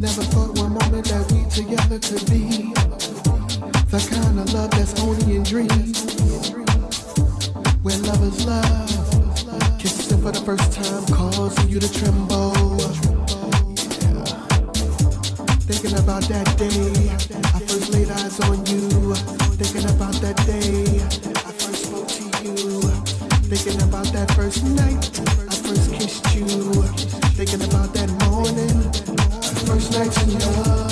Never thought one moment that we together could be the kind of love that's only in dreams. Where lovers love, kissing for the first time, causing you to tremble. Thinking about that day, I first laid eyes on you. Thinking about that day, I first spoke to you. Thinking about that first night, I first kissed you. Thinking about that morning first night in.